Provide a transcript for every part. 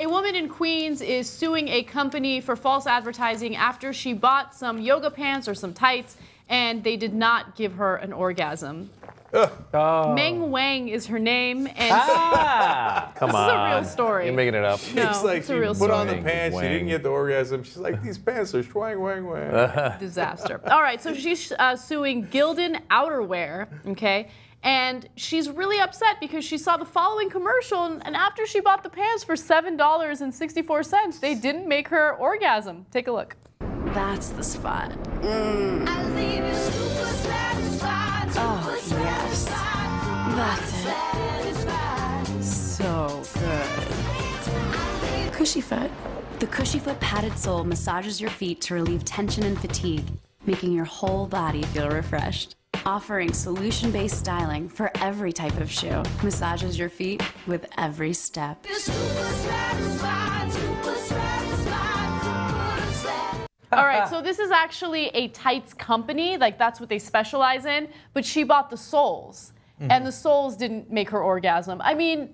A woman in Queens is suing a company for false advertising after she bought some yoga pants or some tights and they did not give her an orgasm. Oh. Meng Wang is her name, and Ah, come This is a real story. You're making it up. No, it's like it's a she real put on the story. pants, she didn't get the orgasm. She's like, these pants are swang, wang, wang. disaster. All right, so she's uh, suing Gildan Outerwear, okay? And she's really upset because she saw the following commercial, and and after she bought the pants for $7.64, they didn't make her orgasm. Take a look. That's the spot. Mm. Oh, yes. That's it. So good. Kushyfoot. The Kushyfoot padded sole massages your feet to relieve tension and fatigue, making your whole body feel refreshed. Offering solution based styling for every type of shoe, massages your feet with every step. All right, so this is actually a tights company, like that's what they specialize in, but she bought the soles, mm-hmm. and the soles didn't make her orgasm. I mean,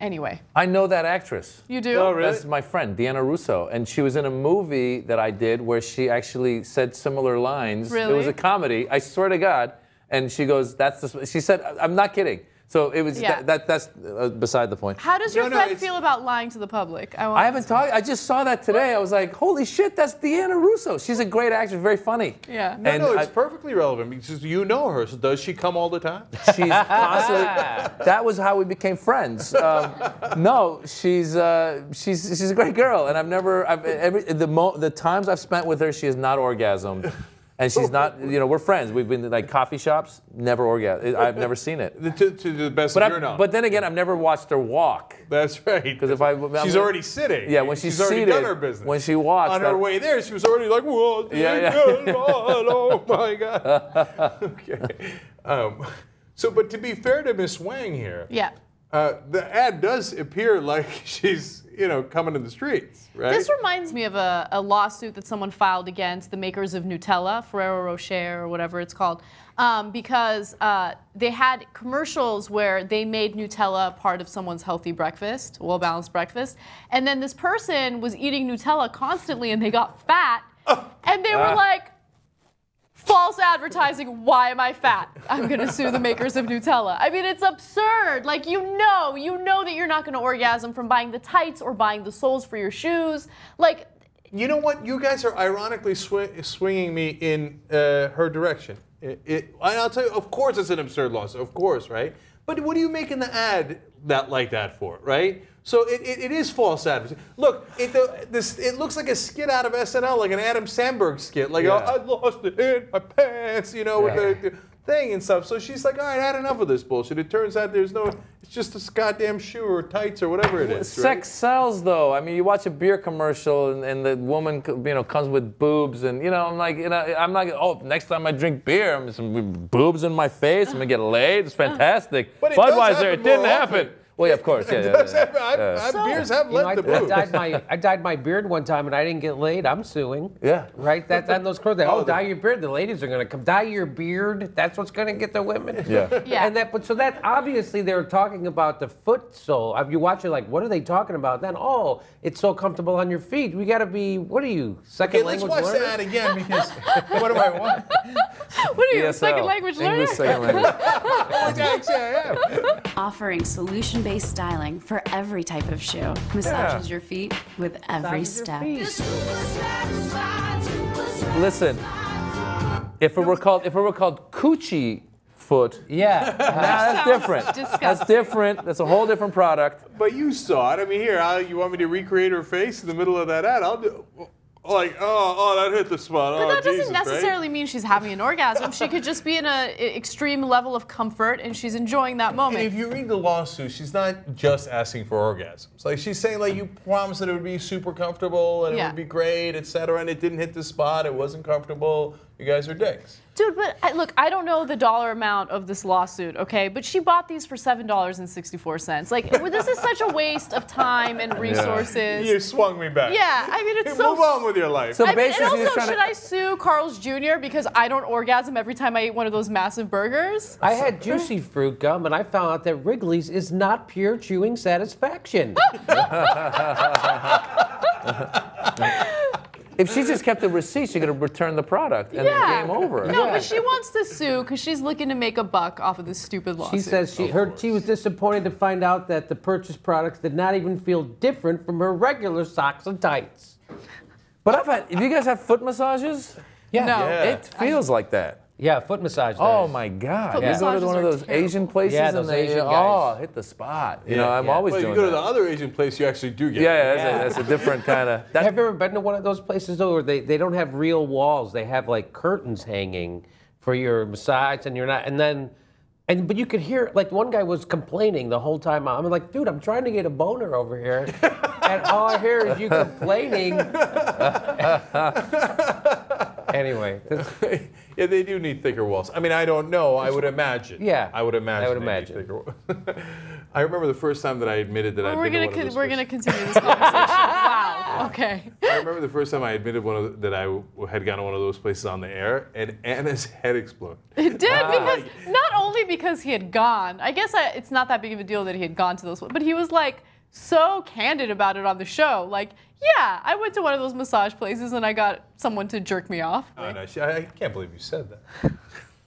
anyway, I know that actress. you do? Oh, really? That's my friend, Deanna Russo. And she was in a movie that I did where she actually said similar lines. Really? It was a comedy, I swear to God. And she goes, that's the, she said, I'm not kidding. So it was, Yeah. that, that, that's uh, beside the point. How does your No, no, friend it's- feel about lying to the public? want I haven't talked, I just saw that today. I was like, holy shit, that's Deanna Russo. She's a great actress, very funny. Yeah. No, And no, I- it's perfectly relevant because you know her. So does she come all the time? She's constantly. that was how we became friends. Um, no, she's uh, she's she's a great girl, and I've never I've, every the mo- the times I've spent with her, she has not orgasmed, and she's not. You know, we're friends. We've been to like coffee shops, never orgasm. I've never seen it. to, to the best But of your I, knowledge. but then again, I've never watched her walk. That's right. Because if I, I'm- she's already sitting. Yeah, when she's, she's already seated, done her business. when she walks, on her that- way there, she was already like, "Whoa, Yeah, yeah. oh my god." okay. Um, so, but to be fair to Miss Wang here, Yeah. Uh, the ad does appear like she's, you know, coming in the streets, right? This reminds me of a, a lawsuit that someone filed against the makers of Nutella, Ferrero Rocher, or whatever it's called, um, because uh, they had commercials where they made Nutella part of someone's healthy breakfast, well balanced breakfast, and then this person was eating Nutella constantly and they got fat, and they were Ah. like, false advertising. Why am I fat? I'm gonna sue the makers of Nutella. I mean, it's absurd. Like you know, you know that you're not gonna orgasm from buying the tights or buying the soles for your shoes. Like, You know what? You guys are ironically swi- swinging me in uh, her direction. It, it, I'll tell you, of course, it's an absurd loss, of course, right? But what are you making the ad that like that for, right? So it, it, it is false advertising. Look, it, the, this, it looks like a skit out of SNL, like an Adam Sandberg skit, like Yeah. oh, I lost it in my pants, you know, with the, the thing and stuff. So she's like, all right, I had enough of this bullshit. It turns out there's no, it's just this goddamn shoe or tights or whatever it is. right? Sex sells, though. I mean, you watch a beer commercial, and, and the woman, you know, comes with boobs, and you know, I'm like, you know, I'm like, oh, next time I drink beer, I'm some boobs in my face. I'm gonna get laid. It's fantastic. But it Budweiser, it didn't happen. often. Well, yeah, of course. Yeah, It yeah, yeah, happen. I, yeah. I, beers have You know, led I, the I booze. dyed my I dyed my beard one time and I didn't get laid. I'm suing. Yeah. Right. That that those girls. They, Oh, oh, dye your beard. The ladies are gonna come. Dye your beard. That's what's gonna get the women. Yeah. Yeah. And that, but so that obviously they're talking about the foot sole. Uh, You watch it like, what are they talking about? Then, oh, it's so comfortable on your feet. We got to be. What are you second Okay, let's language watch learner? the ad again because what do I want? what are you, a ESL, second language learner? English second language. Actually, I am. Offering solution based styling for every type of shoe, massages your feet with every Massages step. Listen, if it were called, if it were called coochie foot, Yeah. nah, that's different. disgusting. That's different. That's a whole different product. But you saw it. I mean, here, I, you want me to recreate her face in the middle of that ad? I'll do. Like, oh, oh, that hit the spot. But oh, that doesn't Jesus, right? necessarily mean she's having an orgasm. She could just be in an extreme level of comfort and she's enjoying that moment. And moment. if you read the lawsuit, she's not just asking for orgasms. Like she's saying, like you promised that it would be super comfortable and it would be great, et cetera, and it didn't hit the spot. It wasn't comfortable. You guys are dicks. Dude, but I, look, I don't know the dollar amount of this lawsuit, okay? But she bought these for seven dollars and sixty-four cents. Like, this is such a waste of time and resources. You swung me back. Yeah, I mean, it's so. Move on with your life. So I mean, and basically, also, should to. I sue Carl's Jr. because I don't orgasm every time I eat one of those massive burgers? I had juicy fruit gum, and I found out that Wrigley's is not pure chewing satisfaction. If she just kept the receipt, she could have returned the product and yeah. then game over. No, Yeah. but she wants to sue because she's looking to make a buck off of this stupid lawsuit. She says she her she was disappointed to find out that the purchased products did not even feel different from her regular socks and tights. But I've had. If you guys have foot massages, Yeah. No. Yeah. it feels like that. Yeah, foot massage. Oh my God! Foot You go to one of those terrible. Asian places Yeah, and they Asian oh hit the spot. You Yeah, know, I'm yeah. always Well, you doing go to that. the other Asian place, you actually do get. yeah, it. yeah, that's, A, that's a different kind of. Have you ever been to one of those places though, where they, they don't have real walls? They have like curtains hanging for your massage, and you're not. And then, and but you could hear like one guy was complaining the whole time. I'm like, dude, I'm trying to get a boner over here, and all I hear is you complaining. anyway, this- yeah, they do need thicker walls. I mean, I don't know. I would imagine. Yeah, I would imagine. I would they need imagine. I remember the first time that I admitted that I'd we're been gonna one of con- those we're gonna continue this conversation. wow. Okay. I remember the first time I admitted one of the, that I w- had gone to one of those places on the air, and Ana's head exploded. It did because not only because he had gone. I guess I, it's not that big of a deal that he had gone to those, but he was like so candid about it on the show. Like, yeah, I went to one of those massage places and I got someone to jerk me off. Oh, no, she- I, I can't believe you said that.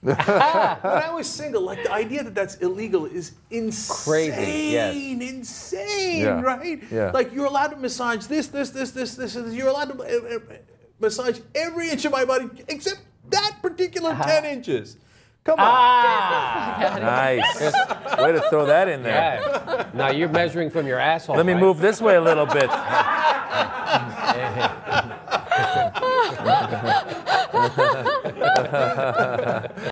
when I was single, like the idea that that's illegal is insane. Crazy, yes. Insane, Yeah. right? Yeah. Like you're allowed to massage this, this, this, this, this. this. You're allowed to uh, uh, massage every inch of my body except that particular 10 inches. Come on. ah, Nice. Way to throw that in there. yeah. Now you're measuring from your asshole. Let me right? move this way a little bit.